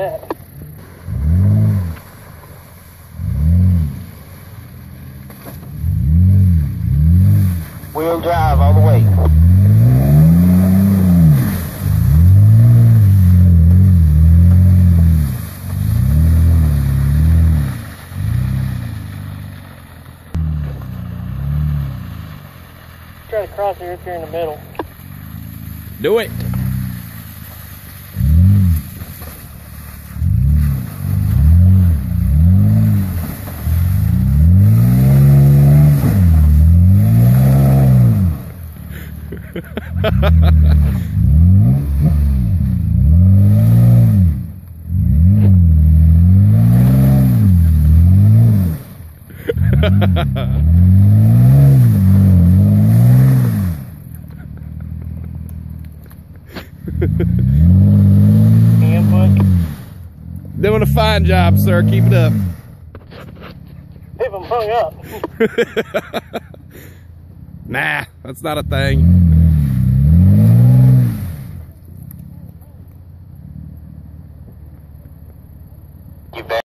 good. Wheel drive all the way. Try to cross here if you're in the middle. Do it. Input. Doing a fine job, sir. Keep it up. I'm hung up. Nah, that's not a thing. You bet.